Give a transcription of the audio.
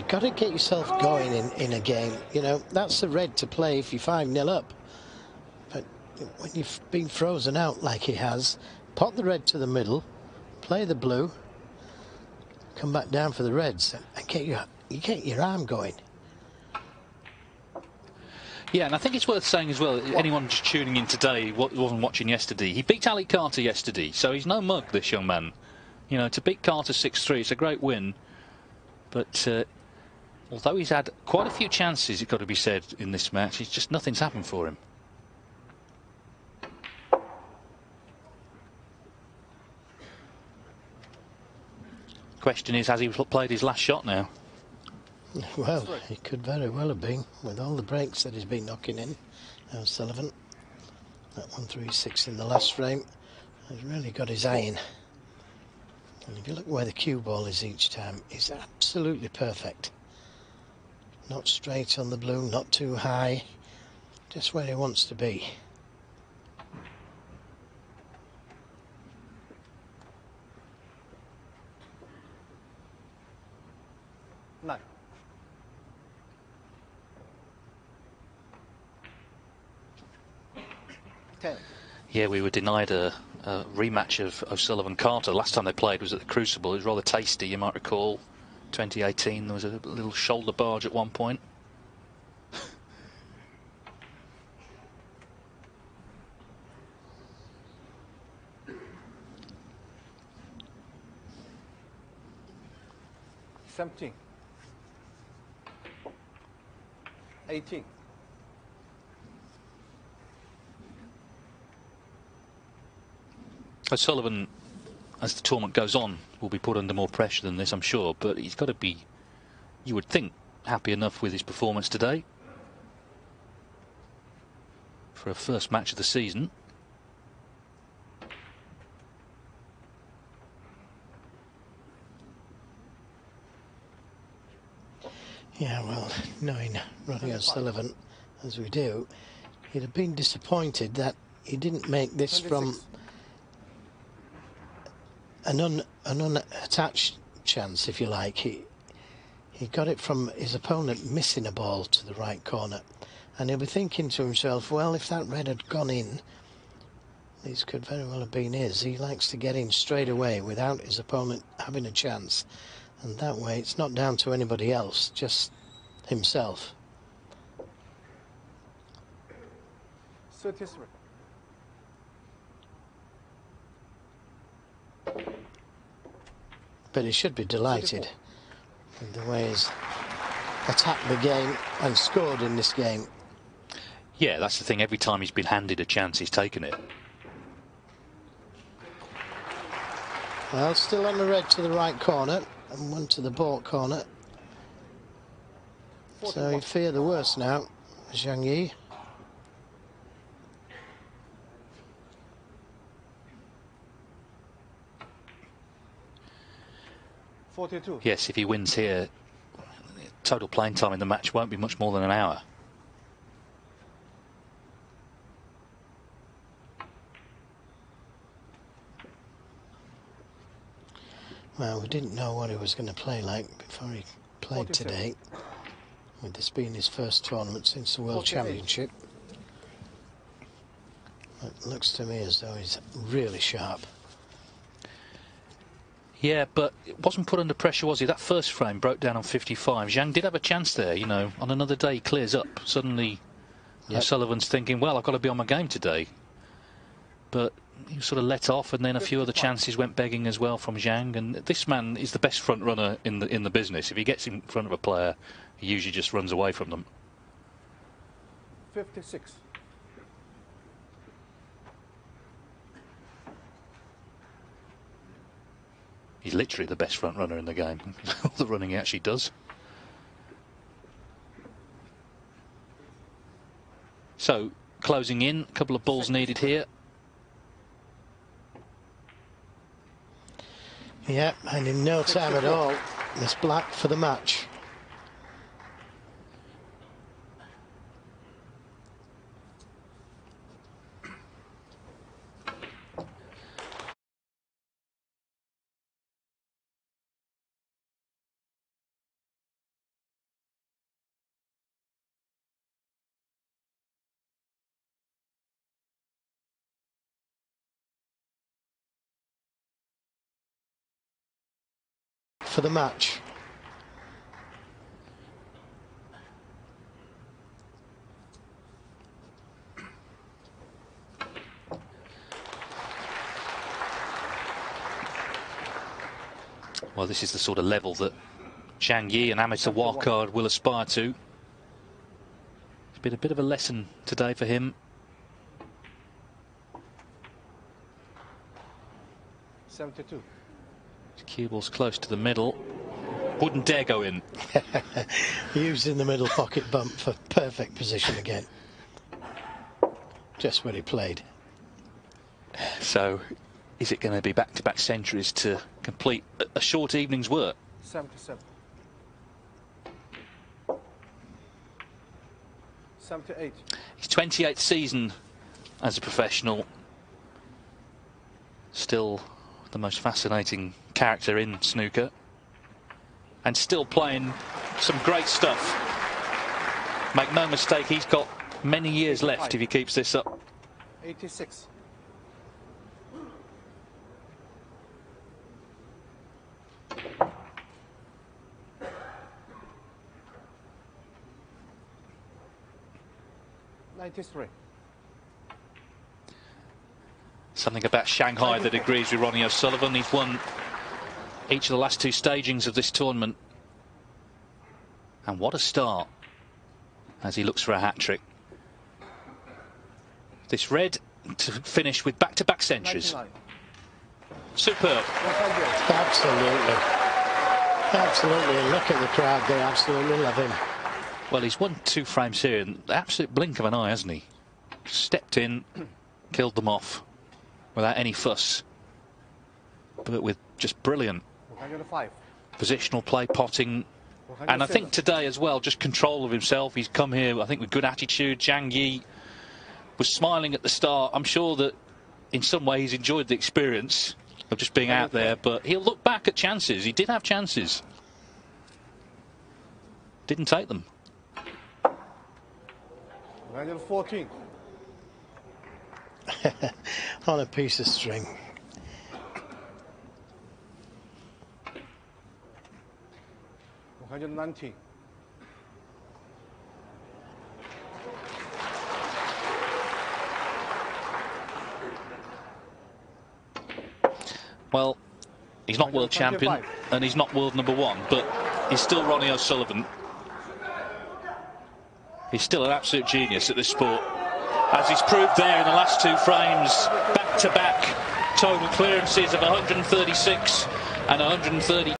You've got to get yourself going in, in a game. You know, that's the red to play if you're 5 0 up. But when you've been frozen out like he has, pot the red to the middle, play the blue, come back down for the reds, and get your, you get your arm going. Yeah, and I think it's worth saying as well, anyone just tuning in today wasn't watching yesterday, he beat Ali Carter yesterday, so he's no mug, this young man. You know, to beat Carter 6-3, it's a great win. But uh, although he's had quite a few chances, it's got to be said, in this match, it's just nothing's happened for him. Question is, has he played his last shot now? Well, he could very well have been, with all the breaks that he's been knocking in. Sullivan, that 136 in the last frame, has really got his eye in. And if you look where the cue ball is each time, it's absolutely perfect. Not straight on the blue, not too high, just where he wants to be. Nine. Ten. Yeah, we were denied a, a rematch of O'Sullivan Carter. Last time they played was at the Crucible. It was rather tasty, you might recall. 2018, there was a little shoulder barge at one point. Seventeen. Eighteen. O'Sullivan, as the tournament goes on, will be put under more pressure than this, I'm sure. But he's got to be, you would think, happy enough with his performance today for a first match of the season. Yeah, well, knowing Ronnie O'Sullivan as we do, he'd have been disappointed that he didn't make this from an, un, an unattached chance, if you like. He, he got it from his opponent missing a ball to the right corner. And he'll be thinking to himself, well, if that red had gone in, these could very well have been his. He likes to get in straight away without his opponent having a chance. And that way, it's not down to anybody else, just himself. But he should be delighted with the way he's attacked the game and scored in this game. Yeah, that's the thing. Every time he's been handed a chance, he's taken it. Well, still on the red to the right corner and one to the baulk corner. So you fear the worst now, Zhang Yi. 42. Yes, if he wins here, total playing time in the match won't be much more than an hour. Well, we didn't know what he was going to play like before he played 47. today. With this being his first tournament since the World 48. Championship. It looks to me as though he's really sharp. Yeah, but it wasn't put under pressure, was he? That first frame broke down on 55. Zhang did have a chance there, you know. On another day, he clears up. Suddenly, yep. Sullivan's thinking, well, I've got to be on my game today. But he sort of let off, and then a few other chances went begging as well from Zhang. And this man is the best front runner in the in the business. If he gets in front of a player, he usually just runs away from them. 56. He's literally the best front runner in the game. All the running he actually does. So, closing in, a couple of balls needed here. Yep, and in no time at all, it's black for the match. For the match. Well, this is the sort of level that Zhang Yi, and amateur wildcard, will aspire to. It's been a bit of a lesson today for him. Seventy-two. Cue ball's close to the middle. Wouldn't dare go in. Used in the middle pocket bump for perfect position again. Just where he played. So, is it going to be back-to-back -back centuries to complete a, a short evening's work? Seventy-seven. Seventy-eight. His 28th season as a professional. Still the most fascinating character in snooker. And still playing some great stuff. Make no mistake, he's got many years left if he keeps this up. 86. Ninety-three. Something about Shanghai that agrees with Ronnie O'Sullivan. He's won each of the last two stagings of this tournament. And what a start as he looks for a hat-trick. This red to finish with back-to-back -back centuries. Superb. Absolutely. Absolutely. Look at the crowd. They absolutely love him. Well, he's won two frames here in the absolute blink of an eye, hasn't he? Stepped in, killed them off without any fuss. But with just brilliant 105. Positional play, potting. And I think today as well, just control of himself. He's come here, I think, with good attitude. Zhang Yi was smiling at the start. I'm sure that in some way he's enjoyed the experience of just being out there, but he'll look back at chances. He did have chances. Didn't take them. 14 On a piece of string. One hundred nineteen. Well, he's not world champion and he's not world number one, but he's still Ronnie O'Sullivan. He's still an absolute genius at this sport. As he's proved there in the last two frames, back to back total clearances of 136 and 130.